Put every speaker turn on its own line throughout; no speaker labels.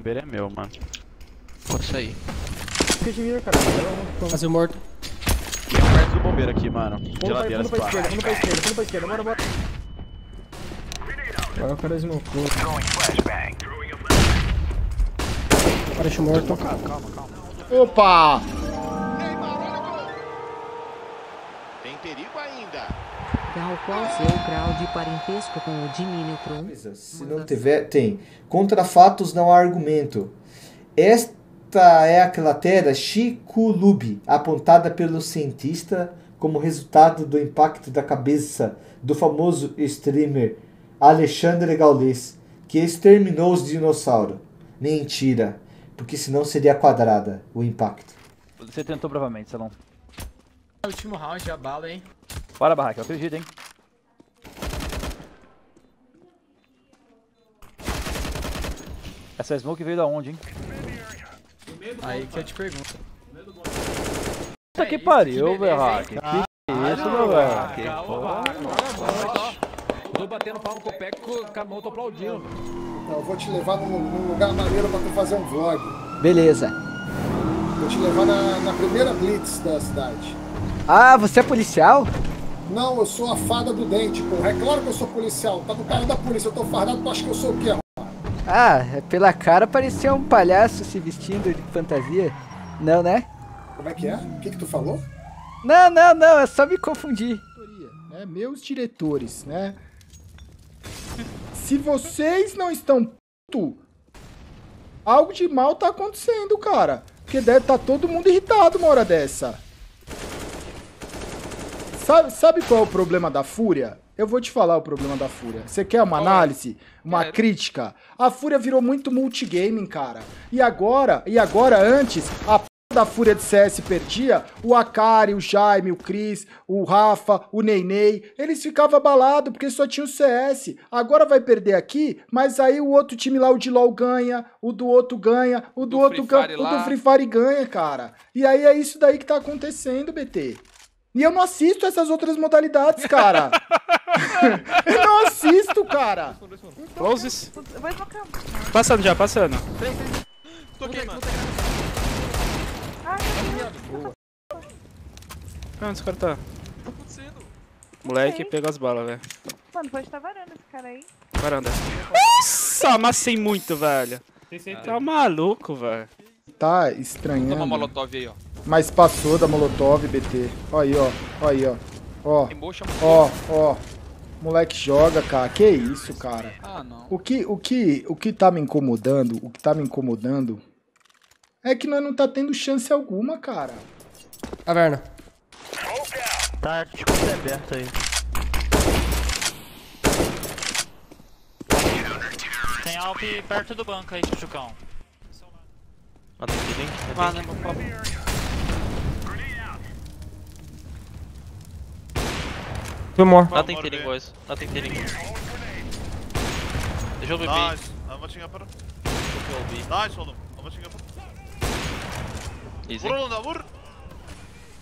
bombeiro é meu, mano.
Vou sair.
Fica de mira, cara.
Fazer o morto.
Tem um perto do bombeiro aqui, mano.
Vamos pra,
Geladeira
vamos pra esquerda, vamos pra esquerda, vamos pra esquerda, bora, bora. Agora o cara smocou.
Parece morto.
Opa!
Gal, qual seu grau de parentesco com o
coisa. Se não tiver, tem. Contra fatos não há argumento. Esta é a cratera Chicxulub, apontada pelo cientista como resultado do impacto da cabeça do famoso streamer Alexandre Gaules, que exterminou os dinossauros. Mentira, porque senão seria quadrada o impacto.
Você tentou provavelmente, Salão.
Último round, já bala, hein?
Bora, Barraca, eu acredito, hein? Essa smoke veio da onde, hein?
Aí que eu te pergunto.
Puta que pariu, Barraca. Que isso, meu velho? Que
Calma, Tô batendo palmo com o pé com a mão, tô aplaudindo.
Então, eu vou te levar num, num lugar maneiro pra tu fazer um vlog.
Beleza.
Vou te levar na, na primeira blitz da cidade.
Ah, você é policial?
Não, eu sou a fada do dente, porra. É claro que eu sou policial. Tá no carro da polícia, eu tô fardado, tu acha que eu sou o quê?
Ah, pela cara parecia um palhaço se vestindo de fantasia. Não, né?
Como é que é? O que que tu falou?
Não, não, não, é só me confundir.
né? Meus diretores, né? Se vocês não estão puto, algo de mal tá acontecendo, cara. Porque deve tá todo mundo irritado uma hora dessa. Sabe, sabe qual é o problema da Fúria? Eu vou te falar o problema da Fúria. Você quer uma análise? Uma crítica? A Fúria virou muito multigaming, cara. E agora, e agora antes, a p da Fúria de CS perdia, o Akari, o Jaime, o Cris, o Rafa, o Neinei, eles ficavam abalados porque só tinha o CS. Agora vai perder aqui, mas aí o outro time lá, o de LoL ganha, o do outro ganha, o do, outro
Free
ganha, o do. Free Fire ganha, cara. E aí é isso daí que tá acontecendo, BT. E eu não assisto essas outras modalidades, cara. eu não assisto, cara.
Closes. Passando já, passando.
Toquei, mano.
Onde esse cara tá? Moleque, pegou as balas, velho.
Mano, pode estar varando esse cara aí.
Varanda. Nossa, amassei muito, velho. Tá maluco, velho.
Tá
Toma
estranhando.
molotov aí, ó.
Mas passou da Molotov, BT. Ó aí, ó. Ó aí, ó. Ó, ó, ó. Moleque joga, cara. Que isso, cara.
Ah, não.
O que, o que, o que tá me incomodando, o que tá me incomodando é que nós não tá tendo chance alguma, cara.
Caverna.
Tá, tipo, é aberto aí.
Tem Alp perto do banco aí, Chucão.
Né, meu papo.
Two more.
Nothing killing, boys. Nothing killing. Deixa eu ver B.
Nice. I'm watching upper.
B.
Nice oğlum. I'm watching upper.
Easy.
Vur onu da vur.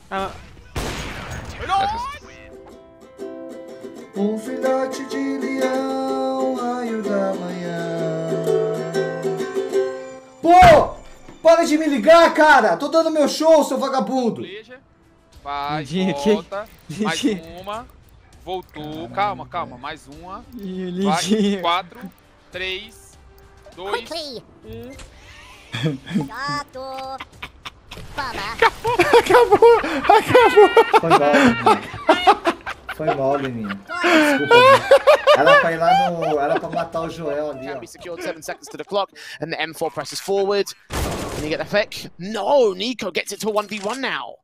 Ah,
Um filhote de leão, raio da manhã. Pô! Para de me ligar, cara! Tô dando meu show, seu vagabundo!
Vai, volta. Mais uma. Voltou. Calma, calma. Mais uma.
Ih,
Vai. Quatro. Três. Dois.
Gato.
Foi mal, Leninha. Foi mal, Leninha. Desculpa, Leninha. Era pra ir lá no. Era pra matar o Joel ali, ó.
be secured, seven seconds to the clock, and the M4 presses forward. Can you get the flick? No, Nico gets it to a 1v1 now.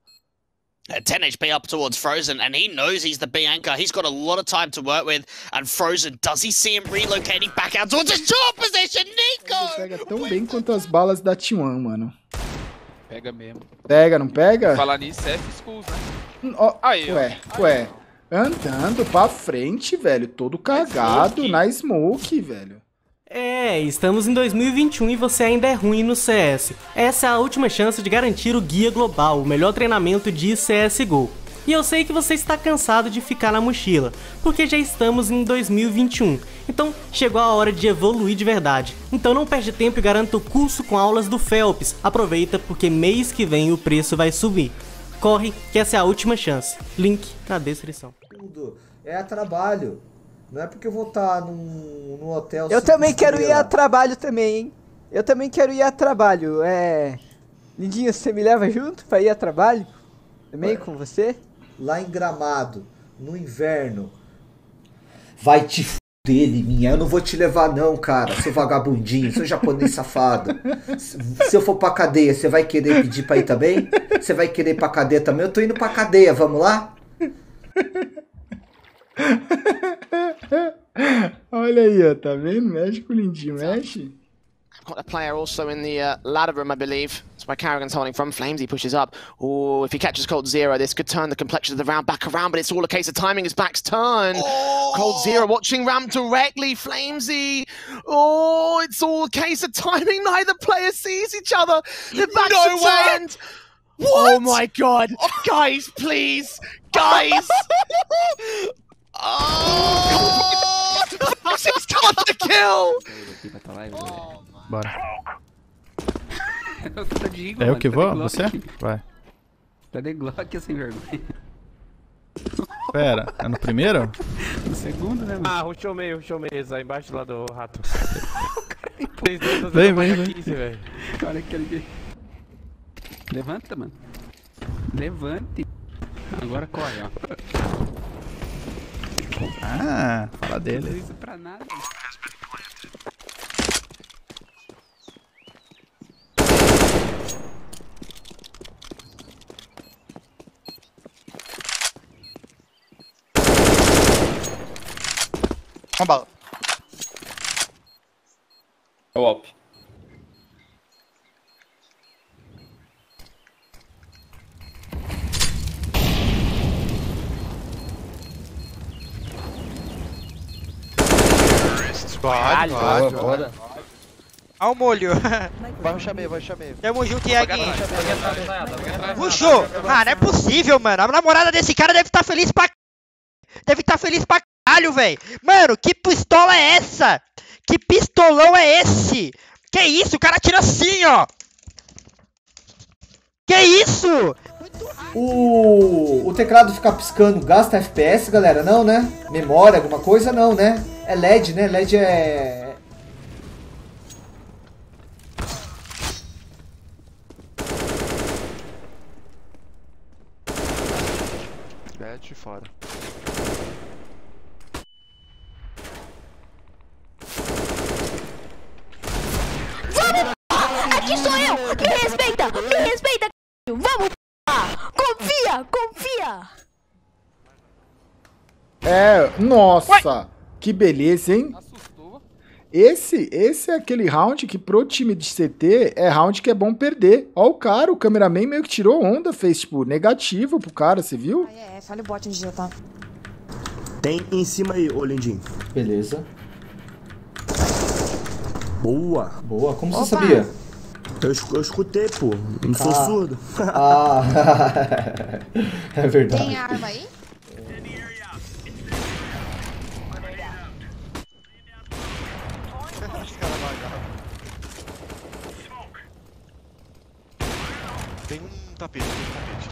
Uh, 10 HP up towards Frozen, and he knows he's the B anchor. He's got a lot of time to work with. And Frozen, does he see him relocating back out towards his top position? Nico!
Pega tão bem quanto as balas da T1, mano.
Pega mesmo.
Pega, não pega?
Falar nisso, F schools, né?
Ó,
Aí,
ué, ué. Andando pra frente, velho. Todo cagado na smoke, velho.
É, estamos em 2021 e você ainda é ruim no CS. Essa é a última chance de garantir o Guia Global, o melhor treinamento de CSGO. E eu sei que você está cansado de ficar na mochila, porque já estamos em 2021. Então chegou a hora de evoluir de verdade. Então não perde tempo e garanta o curso com aulas do Phelps. Aproveita porque mês que vem o preço vai subir. Corre, que essa é a última chance. Link na descrição.
Tudo. É trabalho. Não é porque eu vou estar num, num hotel.
Eu também quero ir a trabalho também, hein? Eu também quero ir a trabalho. É. Lindinho, você me leva junto pra ir a trabalho? Também com você?
Lá em Gramado, no inverno. Vai te fuder, Liminha. Eu não vou te levar, não, cara. Seu vagabundinho, seu japonês safado. Se se eu for pra cadeia, você vai querer pedir pra ir também? Você vai querer ir pra cadeia também? Eu tô indo pra cadeia, vamos lá?
Olha aí, ó, tá vendo? Mexe com o lindinho, mexe.
Got a player also in the uh, ladder room, I believe. That's where Carrigan's holding from. Flames, he pushes up. Oh, if he catches Cold Zero, this could turn the complexion of the round back around, but it's all a case of timing his back's turn. Cold Zero watching Ram directly. Flamesy. Oh, it's all a case of timing. Neither player sees each other. Their backs
No
are
way.
turned. Oh my god. Guys, please. Guys. oh! He's got the kill!
Bora.
Tá de Igor,
É eu
mano,
que
tá
vou? Você? Vai.
Tá de Glock sem vergonha.
Pera, é no primeiro?
No segundo, né, mano?
Ah, rushou meio, rushou meio, aí embaixo lá do rato.
Vem, vem, vem.
velho.
Olha aquele. Levanta, mano. Levante. Agora corre, ó.
Ah, fala
Não
dele.
isso pra nada.
Uma bala.
É o Alp.
Vai, vai.
Bora.
Olha o molho.
Vai rushar meio, vai rushar meio.
Tamo junto, Iaguinho. Puxou. Ah, não é possível, mano. A namorada desse cara deve estar feliz pra. Deve estar feliz pra caralho, velho. Mano, que pistola é essa? Que pistolão é esse? Que isso? O cara tira assim, ó. Que isso?
O, o teclado ficar piscando gasta FPS, galera? Não, né? Memória, alguma coisa? Não, né? É LED, né? LED é.
LED fora.
Aqui sou eu! Me respeita! Me respeita! Vamos! p***! Confia! Confia!
É, nossa, que beleza, hein? Esse, esse é aquele round que pro time de CT é round que é bom perder. Ó o cara, o cameraman meio que tirou onda, fez tipo negativo pro cara, você viu?
É, fale o bot de tá?
Tem em cima aí, ô Lindinho.
Beleza.
Boa.
Boa, como você
Opa.
sabia?
Eu, eu escutei, pô. Não sou
Ah.
surdo.
Ah, é verdade.
Tem arma aí?
Tem um tapete, tem um tapete.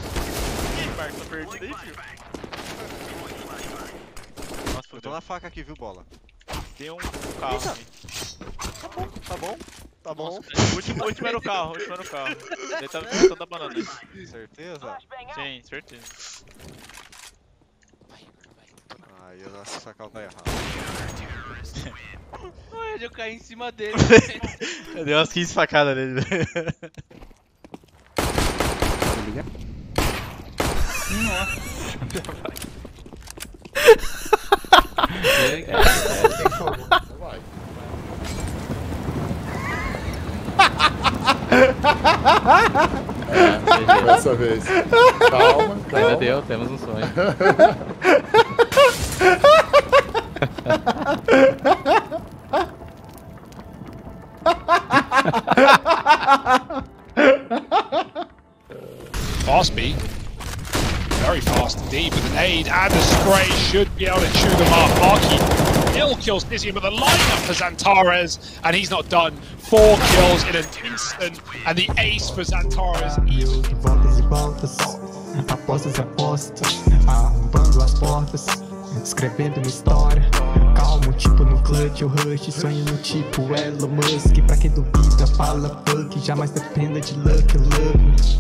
Ih, Marcos, tá perdido aí, filho? Nossa, eu tô na faca aqui, viu, bola? Tem um carro aqui. Tá bom, tá bom, tá bom. O último, último era o carro, o último era o carro. Ele tá no da banana. Certeza? Sim, certeza. Ai, eu nossa sacar vai errado.
Ai, eu caí em cima dele.
eu dei umas 15 facadas nele, velho.
É, dessa vez. Calma, calma.
Deu, temos um sonho.
Fast B. Very fast. Aid and a spray should be able to chew them up. Marky still kills Dizzy, but the lineup for Zantares, and he's not done. Four kills in an instant, and the ace for Zantares.
Voltas e voltas, apostas e apostas, arrombando as portas, escrevendo uma história. Calmo, tipo no clutch, eu rush, sonho no tipo Elon Musk. Pra quem duvida, fala fuck, jamais dependa de luck, luck.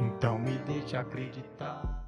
Então me deixa acreditar.